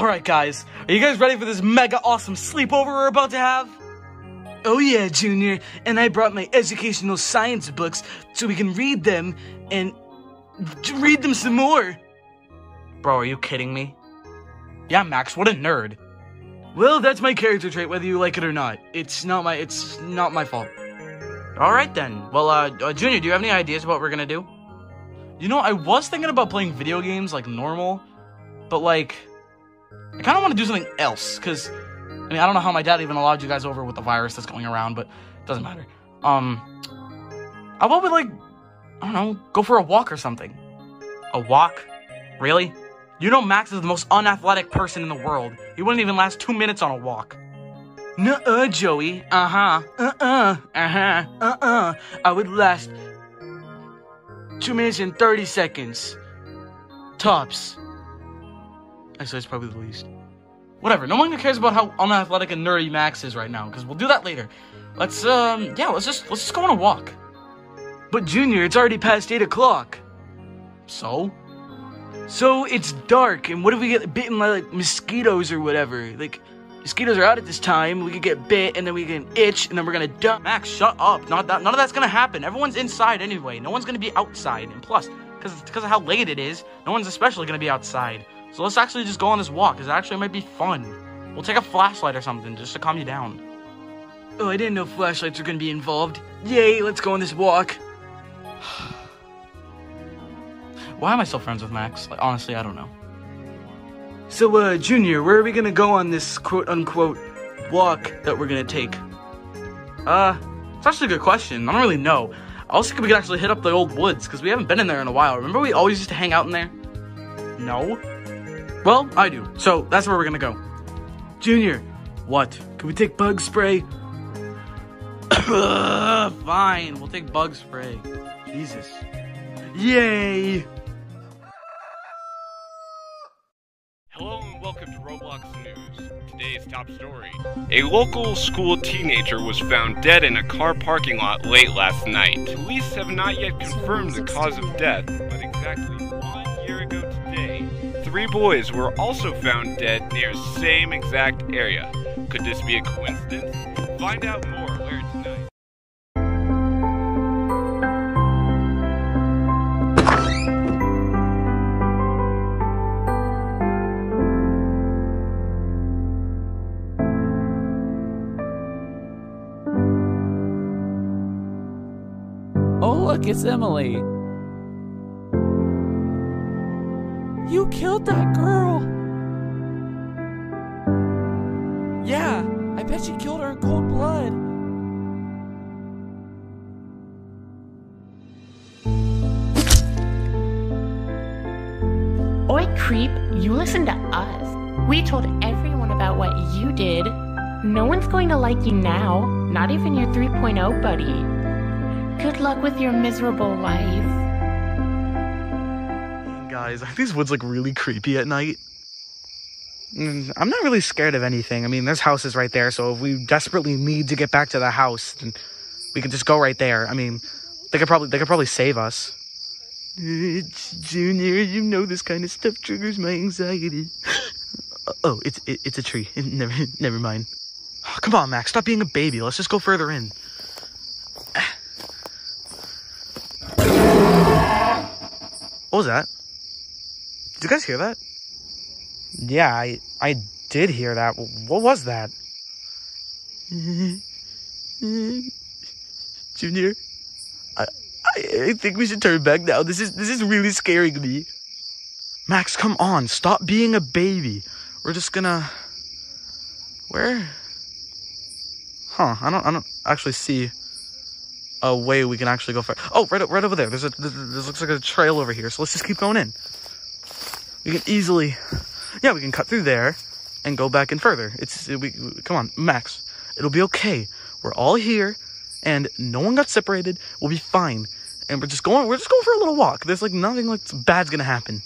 Alright, guys, are you guys ready for this mega awesome sleepover we're about to have? Oh, yeah, Junior, and I brought my educational science books so we can read them and read them some more. Bro, are you kidding me? Yeah, Max, what a nerd. Well, that's my character trait, whether you like it or not. It's not my it's not my fault. All right then. Well, uh, uh, Junior, do you have any ideas about what we're gonna do? You know, I was thinking about playing video games like normal, but like, I kind of want to do something else because, I mean, I don't know how my dad even allowed you guys over with the virus that's going around, but it doesn't matter. Um, about we like, I don't know, go for a walk or something? A walk? Really? You know Max is the most unathletic person in the world. He wouldn't even last two minutes on a walk. Nuh-uh, Joey. Uh-huh. Uh-uh. Uh-huh. Uh-uh. I would last two minutes and 30 seconds. Tops. Actually, it's probably the least. Whatever. No one cares about how unathletic and nerdy Max is right now, because we'll do that later. Let's, um, yeah, let's just, let's just go on a walk. But Junior, it's already past 8 o'clock. So? So it's dark, and what if we get bitten by like mosquitoes or whatever? Like, mosquitoes are out at this time. We could get bit, and then we get itch, and then we're gonna die. Max, shut up! Not that. None of that's gonna happen. Everyone's inside anyway. No one's gonna be outside. And plus, because because of how late it is, no one's especially gonna be outside. So let's actually just go on this walk, because it actually might be fun. We'll take a flashlight or something just to calm you down. Oh, I didn't know flashlights were gonna be involved. Yay! Let's go on this walk. Why am I still friends with Max? Like, honestly, I don't know. So, uh, Junior, where are we gonna go on this quote unquote walk that we're gonna take? Uh, it's actually a good question. I don't really know. I was thinking we could actually hit up the old woods because we haven't been in there in a while. Remember we always used to hang out in there? No? Well, I do. So, that's where we're gonna go. Junior, what? Can we take bug spray? Fine, we'll take bug spray. Jesus. Yay! Hello and welcome to Roblox News. Today's top story. A local school teenager was found dead in a car parking lot late last night. Police have not yet confirmed the cause of death, but exactly one year ago three boys were also found dead near same exact area. Could this be a coincidence? Find out more later tonight. Oh, look, it's Emily. You killed that girl. Yeah, I bet you killed her in cold blood. Oi, creep, you listen to us. We told everyone about what you did. No one's going to like you now, not even your 3.0 buddy. Good luck with your miserable life. Guys, aren't these woods like really creepy at night? Mm, I'm not really scared of anything. I mean, there's houses right there, so if we desperately need to get back to the house, then we can just go right there. I mean, they could probably they could probably save us. It's Junior, you know this kind of stuff triggers my anxiety. oh, it's it, it's a tree. Never never mind. Oh, come on, Max, stop being a baby. Let's just go further in. What was that? Did you guys hear that? Yeah, I I did hear that. What was that? Junior, I, I think we should turn back now. This is this is really scaring me. Max, come on, stop being a baby. We're just gonna where? Huh? I don't I don't actually see a way we can actually go far. Oh, right right over there. There's a this looks like a trail over here. So let's just keep going in. We can easily, yeah, we can cut through there and go back in further. It's we, come on, Max. It'll be okay. We're all here, and no one got separated. We'll be fine. And we're just going. We're just going for a little walk. There's like nothing like bad's gonna happen.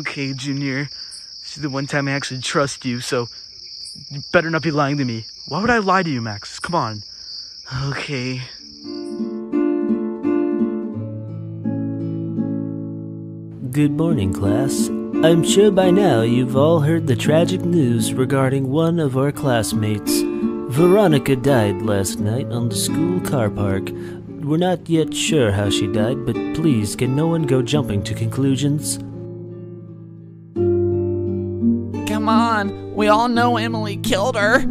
Okay, Junior. This is the one time I actually trust you, so you better not be lying to me. Why would I lie to you, Max? Come on. Okay. Good morning, class. I'm sure by now you've all heard the tragic news regarding one of our classmates. Veronica died last night on the school car park. We're not yet sure how she died, but please, can no one go jumping to conclusions? Come on, we all know Emily killed her.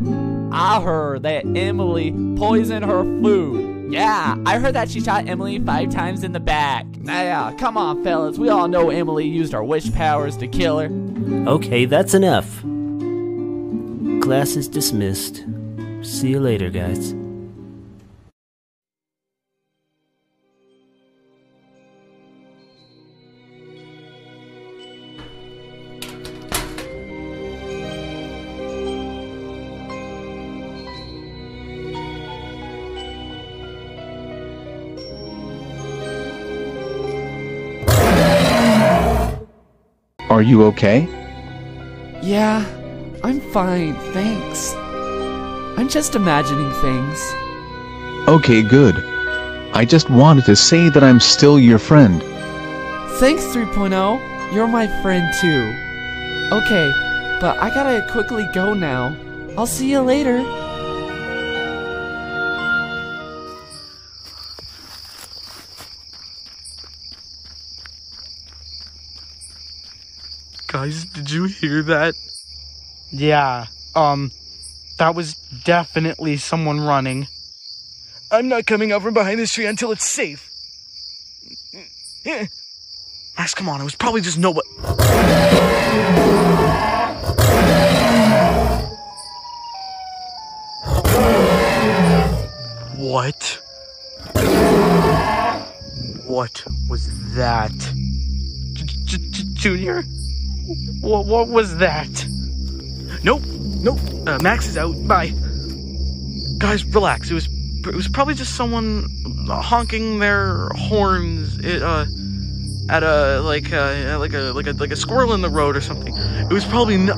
I heard that Emily poisoned her food. Yeah, I heard that she shot Emily five times in the back. Yeah, come on, fellas. We all know Emily used her wish powers to kill her. Okay, that's enough. Class is dismissed. See you later, guys. Are you okay? Yeah, I'm fine, thanks. I'm just imagining things. Okay, good. I just wanted to say that I'm still your friend. Thanks, 3.0. You're my friend too. Okay, but I gotta quickly go now. I'll see you later. You hear that? Yeah, um, that was definitely someone running. I'm not coming out from behind this tree until it's safe. Max, come on, it was probably just nobody. What? What was that? J- J- J- Junior? What, what was that? Nope, nope. Uh, Max is out. Bye. Guys, relax. It was it was probably just someone honking their horns at, uh, at a like uh, like a like a like a squirrel in the road or something. It was probably no.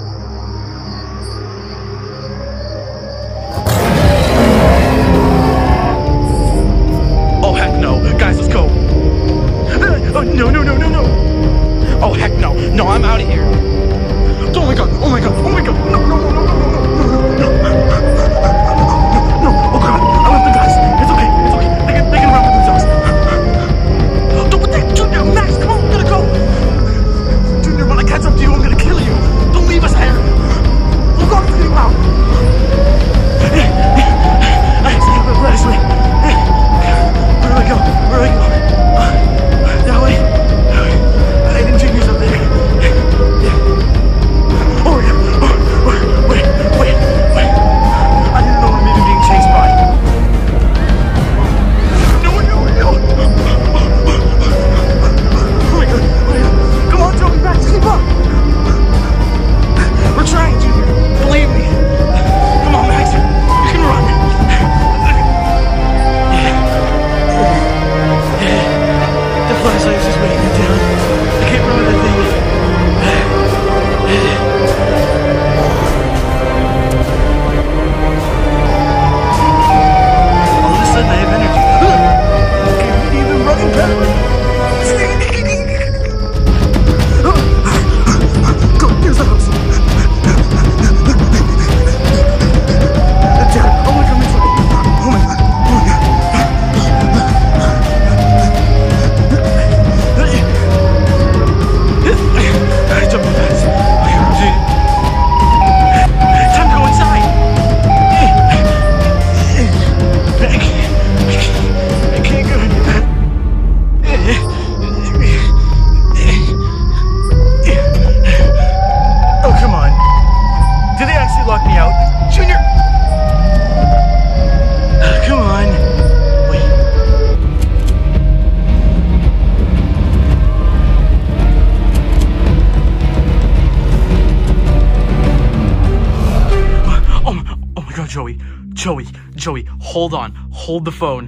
Joey. Joey, hold on. Hold the phone.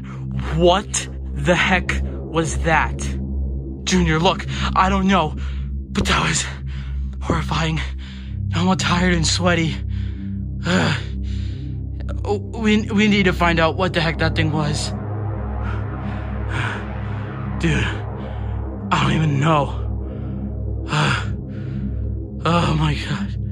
What the heck was that? Junior, look, I don't know, but that was horrifying. I'm all tired and sweaty. Ugh. We, we need to find out what the heck that thing was. Dude, I don't even know. Oh my god.